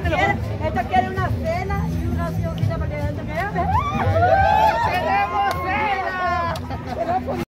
아들